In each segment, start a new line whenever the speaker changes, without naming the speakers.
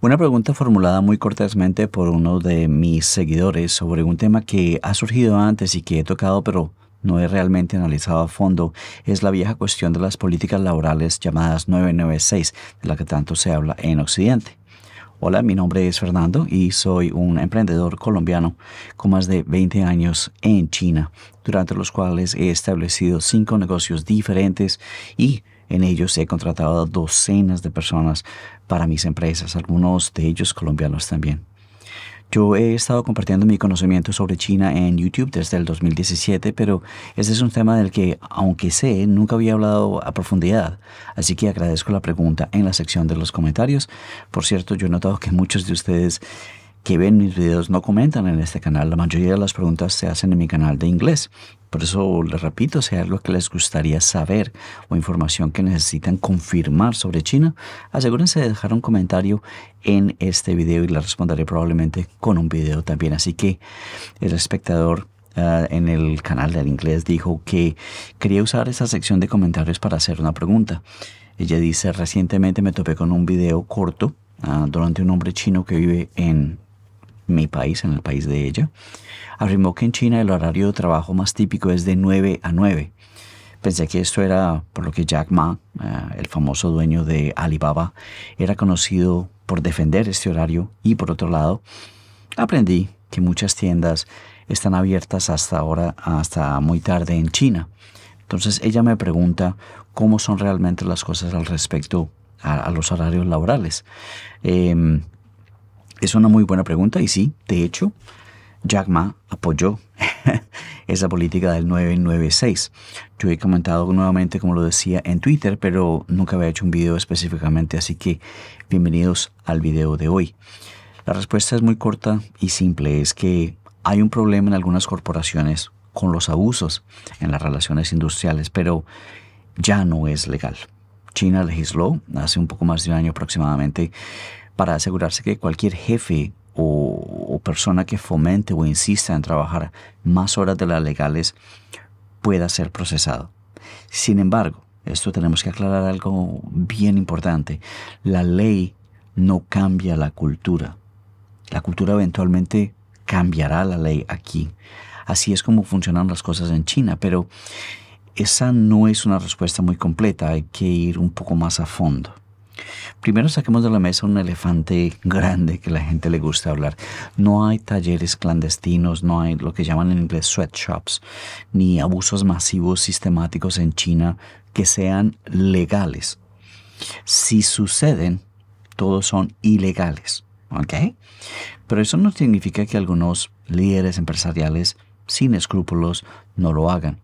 Una pregunta formulada muy cortésmente por uno de mis seguidores sobre un tema que ha surgido antes y que he tocado pero no he realmente analizado a fondo es la vieja cuestión de las políticas laborales llamadas 996, de la que tanto se habla en Occidente. Hola, mi nombre es Fernando y soy un emprendedor colombiano con más de 20 años en China, durante los cuales he establecido cinco negocios diferentes y en ellos he contratado a docenas de personas para mis empresas, algunos de ellos colombianos también. Yo he estado compartiendo mi conocimiento sobre China en YouTube desde el 2017, pero este es un tema del que, aunque sé, nunca había hablado a profundidad. Así que agradezco la pregunta en la sección de los comentarios. Por cierto, yo he notado que muchos de ustedes que ven mis videos no comentan en este canal. La mayoría de las preguntas se hacen en mi canal de inglés. Por eso les repito, si hay algo que les gustaría saber o información que necesitan confirmar sobre China, asegúrense de dejar un comentario en este video y les responderé probablemente con un video también. Así que el espectador ah, en el canal del inglés dijo que quería usar esa sección de comentarios para hacer una pregunta. Ella dice, recientemente me topé con un video corto uh, durante un hombre chino que vive en mi país, en el país de ella, afirmó que en China el horario de trabajo más típico es de 9 a 9. Pensé que esto era por lo que Jack Ma, eh, el famoso dueño de Alibaba, era conocido por defender este horario y por otro lado, aprendí que muchas tiendas están abiertas hasta ahora, hasta muy tarde en China. Entonces ella me pregunta cómo son realmente las cosas al respecto a, los horarios laborales. Em, es una muy buena pregunta y sí, de hecho, Jack Ma apoyó esa política del 996. Yo he comentado nuevamente, como lo decía, en Twitter, pero nunca había hecho un video específicamente, así que bienvenidos al video de hoy. La respuesta es muy corta y simple, es que hay un problema en algunas corporaciones con los abusos en las relaciones industriales, pero ya no es legal. China legisló hace un poco más de un año aproximadamente para asegurarse que cualquier jefe o, persona que fomente o insista en trabajar más horas de las legales pueda ser procesado. Sin embargo, esto tenemos que aclarar algo bien importante. La ley no cambia la cultura. La cultura eventualmente cambiará la ley aquí. Así es como funcionan las cosas en China, pero esa no es una respuesta muy completa, hay que ir un poco más a fondo. Primero saquemos de la mesa un elefante grande que la gente le gusta hablar. No hay talleres clandestinos, no hay lo que llaman en inglés sweatshops, ni abusos masivos sistemáticos en China que sean legales. Si suceden, todos son ilegales. ¿Ok? Pero eso no significa que algunos líderes empresariales sin escrúpulos no lo hagan.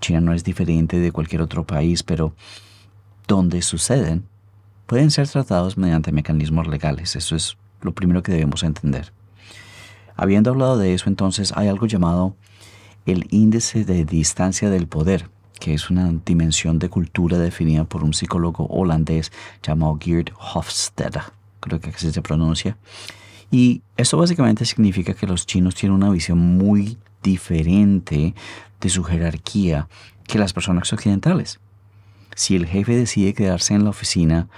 China no es diferente de cualquier otro país, pero donde suceden, pueden ser tratados mediante mecanismos legales. Eso es lo primero que debemos entender. Habiendo hablado de eso, entonces hay algo llamado el índice de distancia del poder, que es una dimensión de cultura definida por un psicólogo holandés llamado Geert Hofstede, creo que así se pronuncia. Y esto básicamente significa que los chinos tienen una visión muy diferente de su jerarquía que las personas occidentales. Si el jefe decide quedarse en la oficina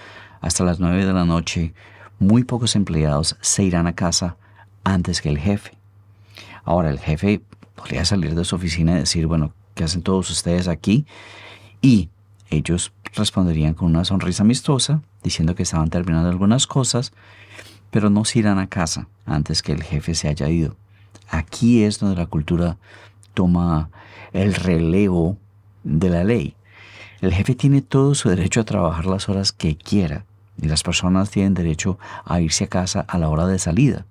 hasta las 9 de la noche, muy pocos empleados se irán a casa antes que el jefe. Ahora el jefe podría salir de su oficina y decir, bueno, ¿qué hacen todos ustedes aquí? Y ellos responderían con una sonrisa amistosa, diciendo que estaban terminando algunas cosas, pero no se irán a casa antes que el jefe se haya ido. Aquí es donde la cultura toma el relevo de la ley. El jefe tiene todo su derecho a trabajar las horas que quiera y las personas tienen derecho a irse a casa a la hora de salida,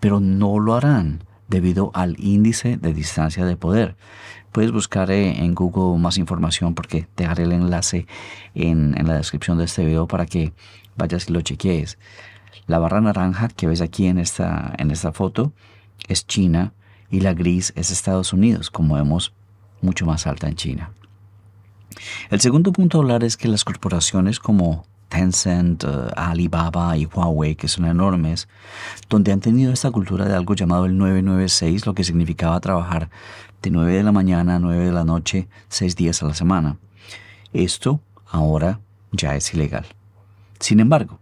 pero no lo harán debido al índice de distancia de poder. Puedes buscar eh, en Google más información porque dejaré el enlace en, la descripción de este video para que vayas y lo chequees. La barra naranja que ves aquí en esta, en esta foto es China y la gris es Estados Unidos, como vemos mucho más alta en China. El segundo punto a hablar es que las corporaciones como Tencent, eh, Alibaba y Huawei, que son enormes, donde han tenido esta cultura de algo llamado el 996, lo que significaba trabajar de 9 de la mañana a 9 de la noche, 6 días a la semana. Esto ahora ya es ilegal. Sin embargo,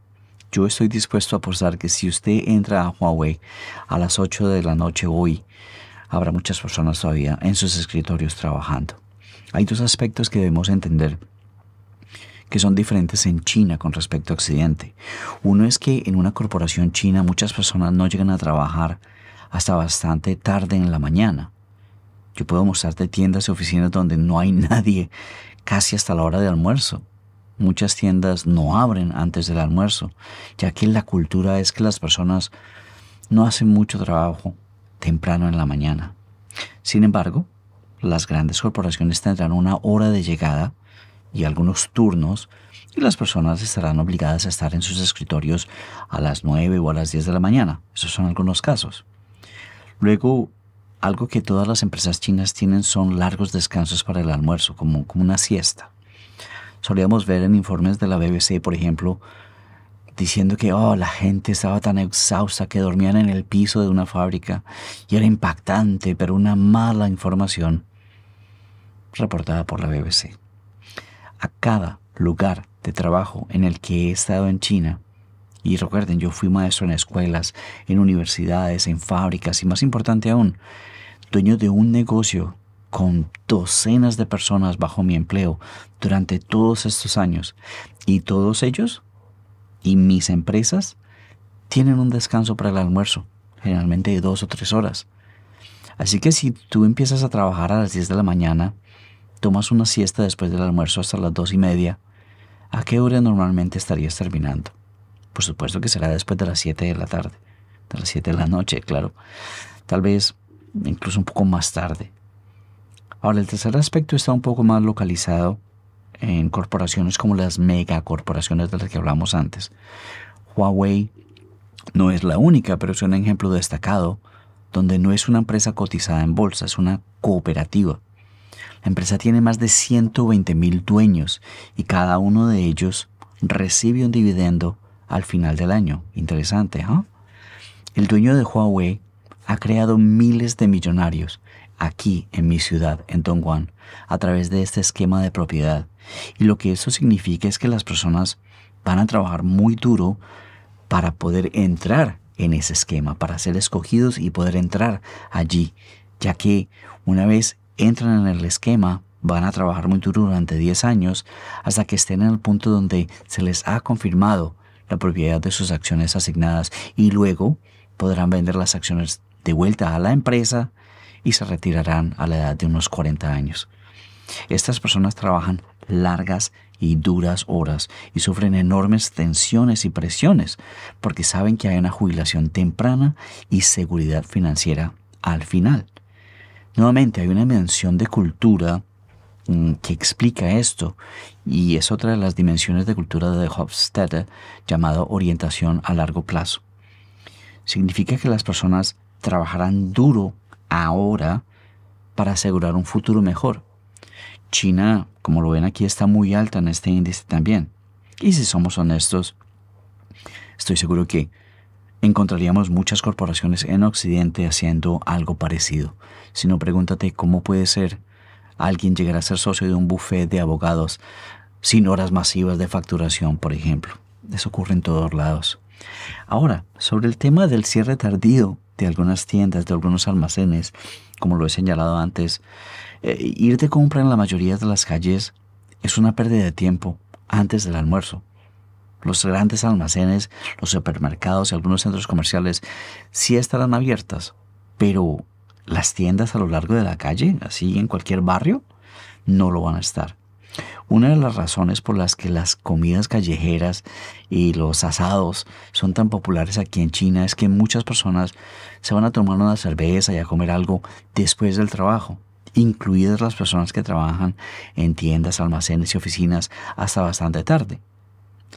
Yo estoy dispuesto a apostar que si usted entra a Huawei a las 8 de la noche hoy, habrá muchas personas todavía en sus escritorios trabajando. Hay dos aspectos que debemos entender que son diferentes en China con respecto a Occidente. Uno es que en una corporación china muchas personas no llegan a trabajar hasta bastante tarde en la mañana. Yo puedo mostrarte tiendas y oficinas donde no hay nadie casi hasta la hora de almuerzo. Muchas tiendas no abren antes del almuerzo, ya que la cultura es que las personas no hacen mucho trabajo temprano en la mañana. Sin embargo, las grandes corporaciones tendrán una hora de llegada y algunos turnos y las personas estarán obligadas a estar en sus escritorios a las 9 o a las 10 de la mañana. Esos son algunos casos. Luego, algo que todas las empresas chinas tienen son largos descansos para el almuerzo, como, como una siesta. Solíamos ver en informes de la BBC, por ejemplo, diciendo que oh, la gente estaba tan exhausta que dormían en el piso de una fábrica y era impactante, pero una mala información reportada por la BBC. A cada lugar de trabajo en el que he estado en China, y recuerden, yo fui maestro en escuelas, en universidades, en fábricas y más importante aún, dueño de un negocio con docenas de personas bajo mi empleo durante todos estos años. Y todos ellos y mis empresas tienen un descanso para el almuerzo, generalmente de dos o tres horas. Así que si tú empiezas a trabajar a las 10 de la mañana, tomas una siesta después del almuerzo hasta las dos y media, ¿a qué hora normalmente estarías terminando? Por supuesto que será después de las 7 de la tarde, de las 7 de la noche, claro. Tal vez incluso un poco más tarde. Ahora, el tercer aspecto está un poco más localizado en corporaciones como las megacorporaciones de las que hablamos antes. Huawei no es la única, pero es un ejemplo destacado donde no es una empresa cotizada en bolsa, es una cooperativa. La empresa tiene más de 120 mil dueños y cada uno de ellos recibe un dividendo al final del año. Interesante, ¿ah? El dueño de Huawei ha creado miles de millonarios aquí en mi ciudad, en Dongguan, a través de este esquema de propiedad. Y lo que eso significa es que las personas van a trabajar muy duro para poder entrar en ese esquema, para ser escogidos y poder entrar allí, ya que una vez entran en el esquema, van a trabajar muy duro durante 10 años hasta que estén en el punto donde se les ha confirmado la propiedad de sus acciones asignadas y luego podrán vender las acciones de vuelta a la empresa y se retirarán a la edad de unos 40 años. Estas personas trabajan largas y duras horas y sufren enormes tensiones y presiones porque saben que hay una jubilación temprana y seguridad financiera al final. Nuevamente hay una mención de cultura mm, que explica esto y es otra de las dimensiones de cultura de Hofstede llamado orientación a largo plazo. Significa que las personas trabajarán duro ahora para asegurar un futuro mejor. China, como lo ven aquí, está muy alta en este índice también. Y si somos honestos, estoy seguro que encontraríamos muchas corporaciones en Occidente haciendo algo parecido. Si no, pregúntate cómo puede ser alguien llegar a ser socio de un buffet de abogados sin horas masivas de facturación, por ejemplo. Eso ocurre en todos lados. Ahora, sobre el tema del cierre tardío de algunas tiendas, de algunos almacenes, como lo he señalado antes, eh, ir de compra en la mayoría de las calles es una pérdida de tiempo antes del almuerzo. Los grandes almacenes, los supermercados y algunos centros comerciales sí estarán abiertas, pero las tiendas a lo largo de la calle, así en cualquier barrio, no lo van a estar. Una de las razones por las que las comidas callejeras y los asados son tan populares aquí en China es que muchas personas se van a tomar una cerveza y a comer algo después del trabajo, incluidas las personas que trabajan en tiendas, almacenes y oficinas hasta bastante tarde.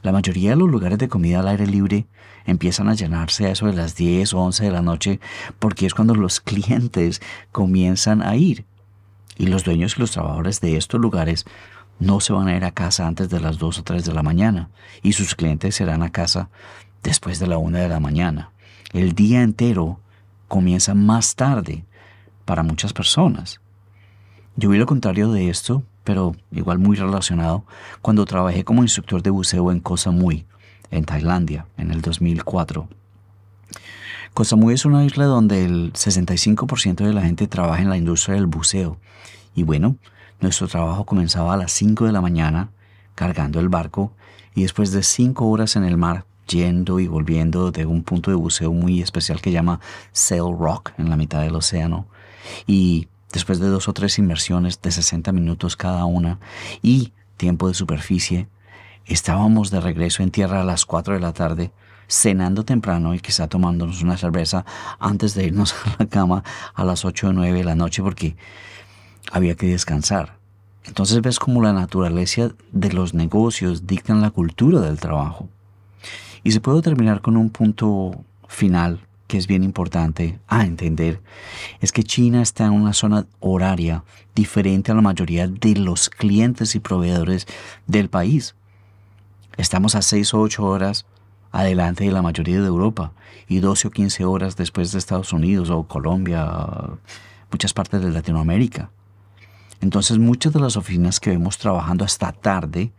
La mayoría de los lugares de comida al aire libre empiezan a llenarse a eso de las 10 o 11 de la noche porque es cuando los clientes comienzan a ir. Y los dueños y los trabajadores de estos lugares no se van a ir a casa antes de las 2 o 3 de la mañana y sus clientes serán a casa después de la 1 de la mañana. El día entero comienza más tarde para muchas personas. Yo vi lo contrario de esto, pero igual muy relacionado, cuando trabajé como instructor de buceo en Koh Samui, en Tailandia, en el 2004. Koh Samui es una isla donde el 65% de la gente trabaja en la industria del buceo. Y bueno, nuestro trabajo comenzaba a las 5 de la mañana cargando el barco y después de 5 horas en el mar yendo y volviendo de un punto de buceo muy especial que llama Sail Rock en la mitad del océano y después de dos o tres inmersiones de 60 minutos cada una y tiempo de superficie, estábamos de regreso en tierra a las 4 de la tarde cenando temprano y quizá tomándonos una cerveza antes de irnos a la cama a las 8 o 9 de la noche porque había que descansar. Entonces ves cómo la naturaleza de los negocios dictan la cultura del trabajo. Y se puede terminar con un punto final que es bien importante a entender, es que China está en una zona horaria diferente a la mayoría de los clientes y proveedores del país. Estamos a 6 o 8 horas adelante de la mayoría de Europa y 12 o 15 horas después de Estados Unidos o Colombia, muchas partes de Latinoamérica. Entonces muchas de las oficinas que vemos trabajando hasta tarde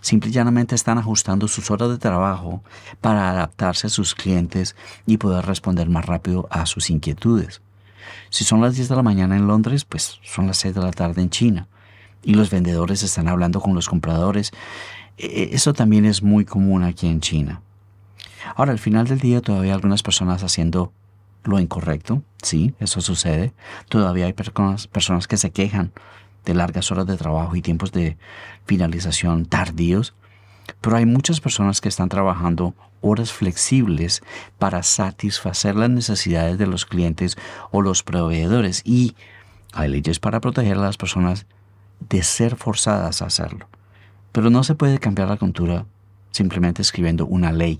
simple y llanamente están ajustando sus horas de trabajo para adaptarse a sus clientes y poder responder más rápido a sus inquietudes. Si son las 10 de la mañana en Londres, pues son las 6 de la tarde en China. Y los vendedores están hablando con los compradores. E, e, eso también es muy común aquí en China. Ahora, al final del día todavía hay algunas personas haciendo lo incorrecto, sí, eso sucede. Todavía hay personas, personas que se quejan de largas horas de trabajo y tiempos de finalización tardíos, pero hay muchas personas que están trabajando horas flexibles para satisfacer las necesidades de los clientes o los proveedores y hay leyes para proteger a las personas de ser forzadas a hacerlo. Pero no se puede cambiar la cultura simplemente escribiendo una ley.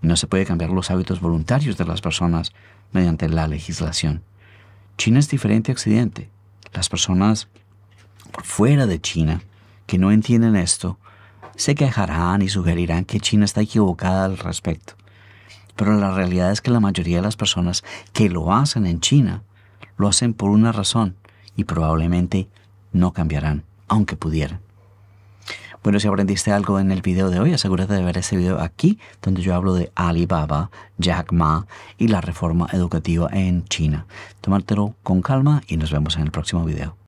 No se puede cambiar los hábitos voluntarios de las personas mediante la legislación. China es diferente a Occidente. Las personas fuera de China que no entienden esto se quejarán y sugerirán que China está equivocada al respecto. Pero la realidad es que la mayoría de las personas que lo hacen en China lo hacen por una razón y probablemente no cambiarán, aunque pudieran. Bueno, si aprendiste algo en el video de hoy, asegúrate de ver ese video aquí, donde yo hablo de Alibaba, Jack Ma y la reforma educativa en China. Tomártelo con calma y nos vemos en el próximo video.